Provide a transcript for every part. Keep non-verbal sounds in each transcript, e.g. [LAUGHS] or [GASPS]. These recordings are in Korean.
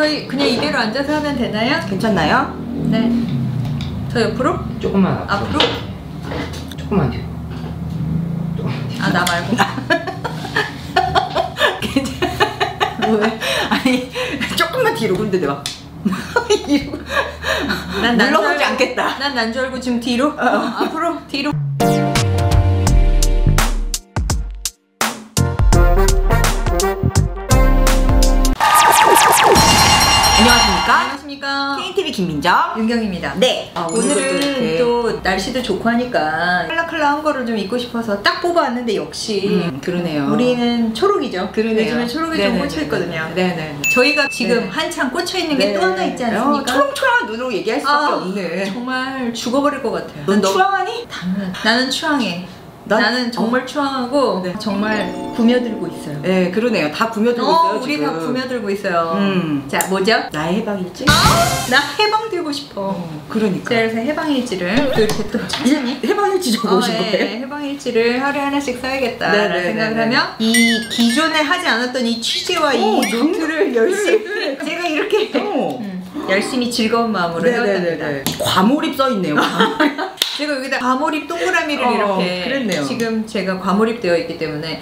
저희 그냥 이대로 앉아서 하면 되나요? 괜찮나요? 네. 저 옆으로? 조금만 앞으로. 앞으로? 조금만 뒤로. 아나 말고. 왜? [LAUGHS] 아니 조금만 뒤로 근데 내가 이러고 난난 물러서지 않겠다. 난 난 줄 알고 지금 뒤로? 어, 앞으로? 뒤로? KTV 김민정. 윤경입니다. 네. 아, 또 오늘은 이렇게. 또 날씨도 좋고 하니까 칼라칼라한 거를 좀 입고 싶어서 딱 뽑아왔는데 역시 음, 그러네요. 우리는 초록이죠. 그러네요. 요즘에 초록이 좀 네네네네. 꽂혀 있거든요. 네네. 저희가 지금 네. 한창 꽂혀 있는 게 또 하나 있지 어, 않습니까? 초롱초롱한 눈으로 얘기할 수밖에 아, 없네. 정말 죽어버릴 것 같아요. 넌 너- 추앙하니? 당연. 나는 추앙해. 난- 나는 정말 추앙하고 네. 정말 구며들고 있어요. 네, 그러네요. 다 구며들고 어, 있어요, 우리 지금. 다 구며들고 있어요. 음. 자, 뭐죠? 나의 해방일지? 나 해방되고 싶어. 어, 그러니까. 자, 그래서 해방일지를 또 이렇게 또 찾으니? 해방일지 적어 오신 어, 예, 거예요? 해방일지를 하루에 하나씩 써야겠다라는 네네네네. 생각을 하면 이 기존에 하지 않았던 이 취지와 이 어, 노트를 열심히 제가 이렇게 어. 음, 열심히 즐거운 마음으로 해왔답니다. 네네네네. 과몰입 써 있네요. [LAUGHS] 제가 여기다 과몰입 동그라미를 어, 이렇게 그랬네요. 지금 제가 과몰입 되어 있기 때문에.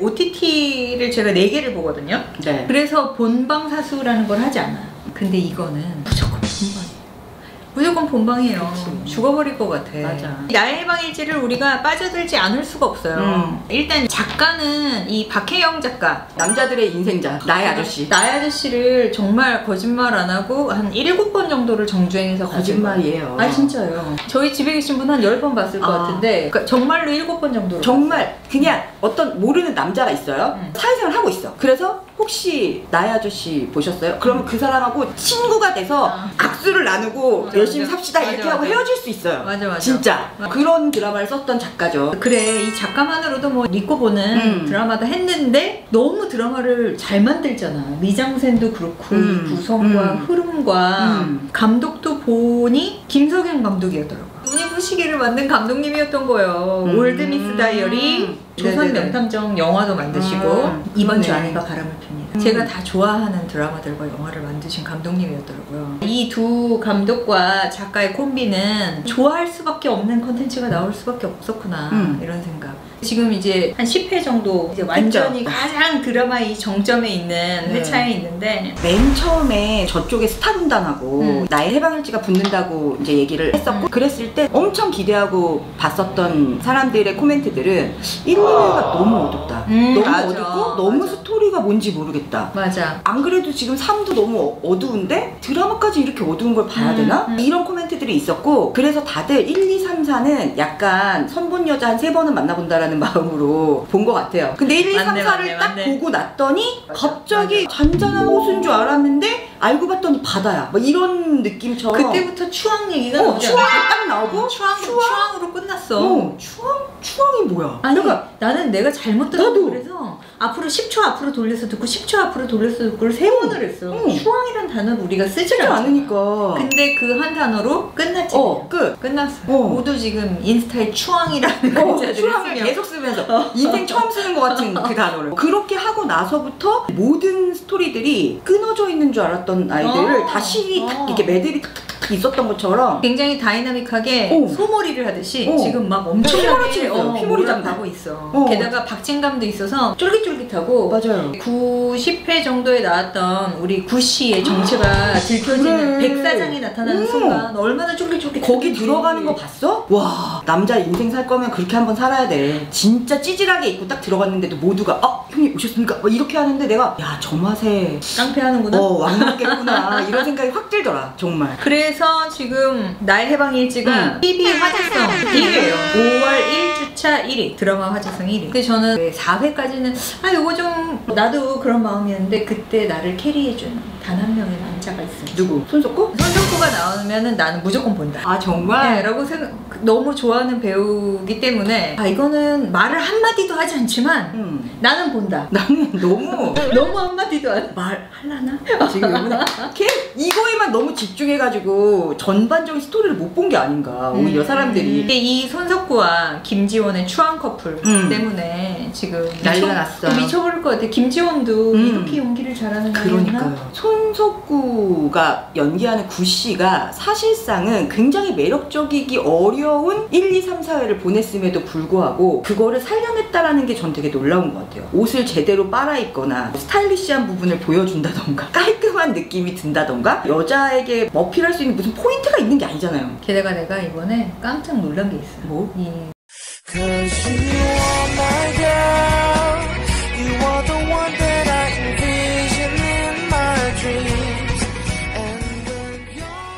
OTT를 제가 4개를 보거든요. 네. 그래서 본방사수라는 걸 하지 않아요. 근데 이거는 무조건. 무조건 본방이에요. 그치. 죽어버릴 것 같아. 맞아. 나의 해방일지를 우리가 빠져들지 않을 수가 없어요. 음. 일단 작가는 이 박혜영 작가. 남자들의 인생자. 나의 아저씨. 나의 아저씨를 정말 거짓말 안 하고 한 7번 정도를 정주행해서 거짓말이에요. 아 진짜요. 저희 집에 계신 분 한 10번 봤을 것 아. 같은데 그러니까 정말로 7번 정도로 정말 그냥 어떤 모르는 남자가 있어요. 음. 사회생활 하고 있어. 그래서 혹시 나의 아저씨 보셨어요? 그러면 그 사람하고 친구가 돼서 아. 악수를 나누고 맞아, 열심히 맞아. 삽시다 맞아, 이렇게 하고. 헤어질 수 있어요. 맞아, 맞아. 진짜. 그런 드라마를 썼던 작가죠. 그래 이 작가만으로도 뭐 믿고 보는 음. 드라마다 했는데 너무 드라마를 잘 만들잖아 미장센도 그렇고 음. 이 구성과 음. 흐름과 음. 감독도 보니 김석윤 감독이었더라고 눈이 부시게를 만든 감독님이었던 거예요 음. 올드미스 다이어리 조선. 명탐정 영화도 만드시고 음. 이번 주. 아내가 바람을 핍니다 음. 제가 다 좋아하는 드라마들과 영화를 만드신 감독님이었더라고요 이 두 감독과 작가의 콤비는 좋아할 수밖에 없는 컨텐츠가 나올 수밖에 없었구나 음. 이런 생각 지금 이제 한 10회 정도 이제 완전히 가장 드라마의 정점에 있는 네. 회차에 있는데 맨 처음에 저쪽에 스타 군단하고 음. 나의 해방일지가 붙는다고 이제 얘기를 했었고 그랬을 때 엄청 기대하고 봤었던 사람들의 코멘트들은 1, 2회가 너무 어둡다. 음, 너무 맞아. 어둡고 너무 맞아. 스토리가 뭔지 모르겠다. 맞아 안 그래도 지금 3도 너무 어- 어두운데 드라마까지 이렇게 어두운 걸 봐야 음, 되나? 음. 이런 코멘트들이 있었고 그래서 다들 1, 2, 3, 4는 약간 선본 여자 한 세 번은 만나본다라는 [LAUGHS] 마음으로 본 것 같아요. 근데 1, 2, 3, 맞네, 4를 맞네, 딱 맞네. 보고 났더니 갑자기 잔잔한 호수인 줄 알았는데 알고 봤더니 바다야. 뭐 이런 느낌처럼 그때부터 추앙 얘기가 어, 않았어? 딱 나오고 추앙, 추앙 으로 끝났어 어, 추앙? 추앙이 뭐야? 아니 그러니까 나는 내가 잘못 들었어 나도. 그래서 앞으로 10초 앞으로 돌려서 듣고 10초 앞으로 돌려서 듣고를 세 번을 했어 응. 추앙이란 단어를 우리가 쓰질 않으니까 근데 그 한 단어로 끝났지 어, 끝. 끝났어 어. 모두 지금 인스타에 추앙이라는 어, 쓰며 계속 쓰면서 인생 처음 쓰는 것 같은 그 단어를 그렇게 하고 나서부터 모든 스토리들이 끊어져 있는 줄 알았던 아이들을 어. 다시 탁 어. 이렇게 매듭이 탁탁탁 있었던 것처럼 굉장히 다이나믹하게 어. 소몰이를 하듯이 어. 지금 막 엄청나게. 어, 휘몰이 잡고. 있어. 어. 게다가 박진감도 있어서 쫄깃쫄깃하고 맞아요 90회 정도에 나왔던 우리 구씨의 정체가 [GASPS] 들켜지는 그래. 백사장이 나타나는 음. 순간 얼마나 쫄깃쫄깃 거기 들어가는 거 봤어? 와 남자 인생 살 거면 그렇게 한번 살아야 돼 진짜 찌질하게 입고 딱 들어갔는데도 모두가 아 형님 오셨습니까? 막 이렇게 하는데 내가 야 저 맛에 깡패하는구나 어 왕났겠구나 이런 생각이 확 들더라 정말 그래서 지금 나의 해방일지가 음. TV 화제성 1위에요 5월 1주차 1위 드라마 화제성 1위 근데 저는 4회까지는 아 요거 좀 나도 그런 마음이었는데 그때 나를 캐리해준 단 한 명의 남자 남자가 있어. 누구? 손석구? 손석구가 나오면은 나는 무조건 본다. 아 정말? 네, 라고 생각, 너무 좋아하는 배우기 때문에 아 이거는 말을 한마디도 하지 않지만 음. 나는 본다. 나는 너무 [LAUGHS] 너무 한마디도 안 말할라나? 지금 이번에 [LAUGHS] 걔 이거에만 너무 집중해가지고 전반적인 스토리를 못 본 게 아닌가 오히려 사람들이 이게 이 손석구와 김지원의 추한 커플 음. 때문에 지금 난리가 미쳐- 났어요. 미쳐버릴 것 같아. 김지원도 음. 이렇게 연기를 잘하는? 그러니까요. 손석구가 연기하는 구씨가 사실상은 굉장히 매력적이기 어려운 1, 2, 3, 4회를 보냈음에도 불구하고 그거를 살려냈다라는 게 전 되게 놀라운 것 같아요. 옷을 제대로 빨아입거나 스타일리시한 부분을 보여준다던가 [LAUGHS] 깔끔한 느낌이 든다던가 여자에게 어필할 수 있는 무슨 포인트가 있는 게 아니잖아요. 게다가 내가 이번에 깜짝 놀란 게 있어. 뭐? you